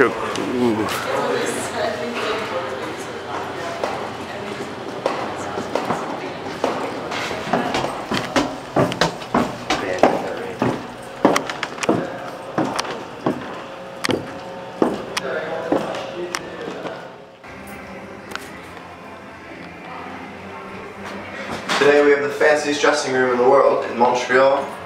Today we have the fanciest dressing room in the world in Montreal.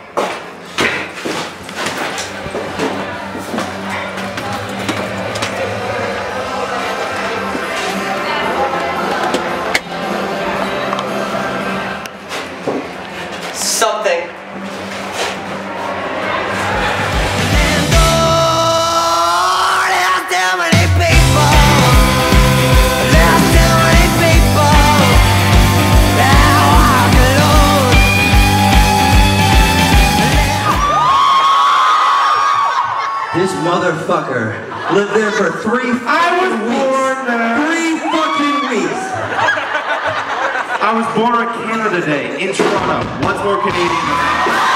This motherfucker lived there for three I was born there. Three fucking weeks. I was born in Canada Day in Toronto. What's more Canadian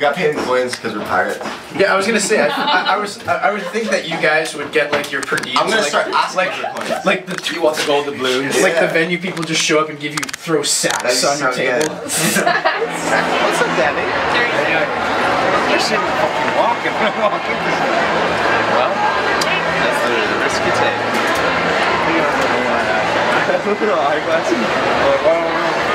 got paid in coins because we're pirates. Yeah, I was gonna say, I, I, I was, I, I would think that you guys would get like your per diems. I'm gonna like, start asking like, for coins. like the You want the gold doubloons? like the venue people just show up and give you throw That sacks on your table. What's up, Debbie? Especially fucking walking. walking. Well, that's the risk you take. I focus on eyeglasses.